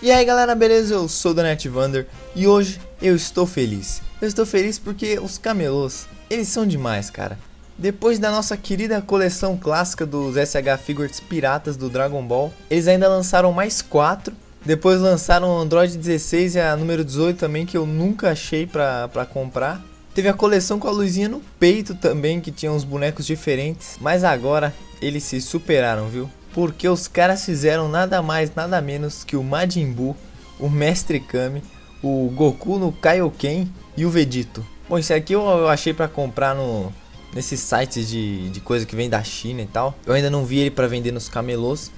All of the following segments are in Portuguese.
E aí galera, beleza? Eu sou o Donete Vander e hoje eu estou feliz. Eu estou feliz porque os camelôs, eles são demais, cara. Depois da nossa querida coleção clássica dos SH Figures Piratas do Dragon Ball, eles ainda lançaram mais quatro. Depois lançaram o Android 16 e a número 18 também, que eu nunca achei pra, pra comprar. Teve a coleção com a luzinha no peito também, que tinha uns bonecos diferentes. Mas agora eles se superaram, viu? Porque os caras fizeram nada mais, nada menos que o Majin Buu, o Mestre Kami, o Goku no Kaioken e o Vegito. Bom, isso aqui eu, achei para comprar no nesses sites de, de coisa que vem da China e tal. Eu ainda não vi ele para vender nos camelôs.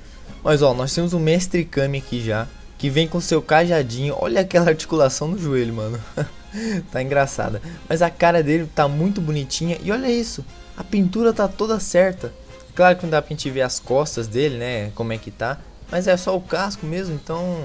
Mas ó, nós temos o Mestre Kami aqui já, que vem com seu cajadinho. Olha aquela articulação no joelho, mano. tá engraçada. Mas a cara dele tá muito bonitinha e olha isso. A pintura tá toda certa. Claro que não dá pra gente ver as costas dele, né? Como é que tá. Mas é só o casco mesmo, então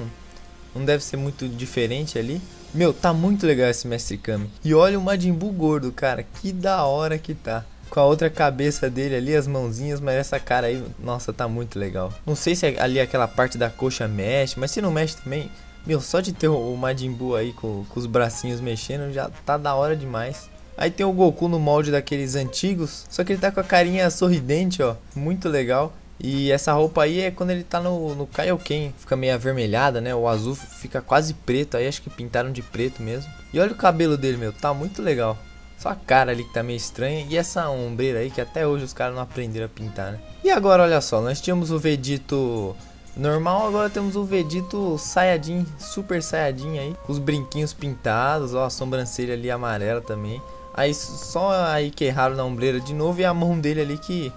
não deve ser muito diferente ali. Meu, tá muito legal esse Mestre Kami. E olha o Majin Buu gordo, cara. Que da hora que tá. Com a outra cabeça dele ali, as mãozinhas, mas essa cara aí, nossa, tá muito legal. Não sei se é ali aquela parte da coxa mexe, mas se não mexe também, meu, só de ter o Majin Buu aí com, com os bracinhos mexendo já tá da hora demais. Aí tem o Goku no molde daqueles antigos, só que ele tá com a carinha sorridente, ó, muito legal. E essa roupa aí é quando ele tá no, no Kaioken, fica meio avermelhada, né? O azul fica quase preto, aí acho que pintaram de preto mesmo. E olha o cabelo dele, meu, tá muito legal. Só a cara ali que tá meio estranha e essa ombreira aí que até hoje os caras não aprenderam a pintar, né? E agora, olha só, nós tínhamos o Vegito normal, agora temos o Vegito Saiyajin, Super Saiyajin aí, com os brinquinhos pintados, ó, a sobrancelha ali amarela também. Aí só aí que erraram na ombreira de novo e a mão dele ali que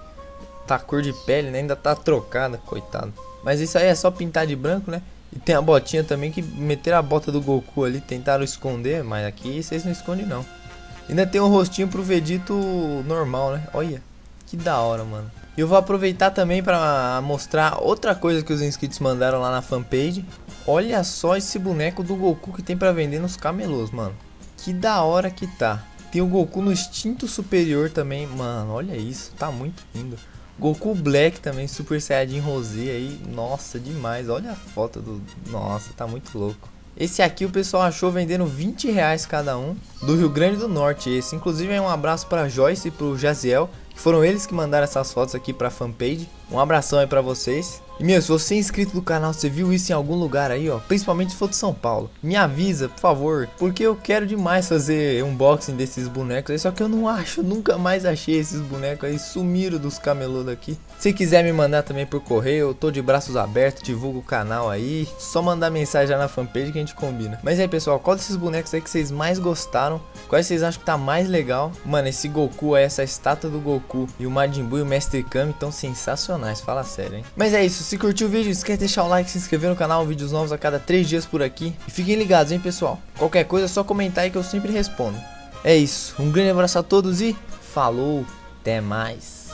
tá cor de pele, né? Ainda tá trocada, coitado. Mas isso aí é só pintar de branco, né? E tem a botinha também que meteram a bota do Goku ali, tentaram esconder, mas aqui vocês não escondem não. Ainda tem um rostinho pro Vegito normal, né? Olha, que da hora, mano. E eu vou aproveitar também para mostrar outra coisa que os inscritos mandaram lá na fanpage. Olha só esse boneco do Goku que tem para vender nos camelôs, mano. Que da hora que tá. Tem o Goku no instinto superior também. Mano, olha isso. Tá muito lindo. Goku Black também, Super Saiyajin Rosé aí. Nossa, demais. Olha a foto do... Nossa, tá muito louco. Esse aqui o pessoal achou vendendo 20 reais cada um. Do Rio Grande do Norte esse. Inclusive é um abraço para Joyce e pro Jaziel. Que foram eles que mandaram essas fotos aqui pra fanpage. Um abração aí pra vocês. E meu, se você é inscrito do canal, você viu isso em algum lugar aí, ó, principalmente se for de São Paulo, me avisa, por favor, porque eu quero demais fazer unboxing desses bonecos aí, só que eu não acho, nunca mais achei esses bonecos aí, sumiram dos camelô daqui. Se quiser me mandar também por correio, eu tô de braços abertos, divulgo o canal aí, só mandar mensagem lá na fanpage que a gente combina. Mas aí, pessoal, qual desses bonecos aí que vocês mais gostaram? Quais vocês acham que tá mais legal? Mano, esse Goku, essa estátua do Goku e o Majin Buu e o Mestre Kami estão sensacionais, fala sério, hein? Mas é isso, se curtiu o vídeo, esquece de deixar o like, se inscrever no canal, vídeos novos a cada 3 dias por aqui. E fiquem ligados, hein, pessoal. Qualquer coisa é só comentar aí que eu sempre respondo. É isso, um grande abraço a todos e falou, até mais.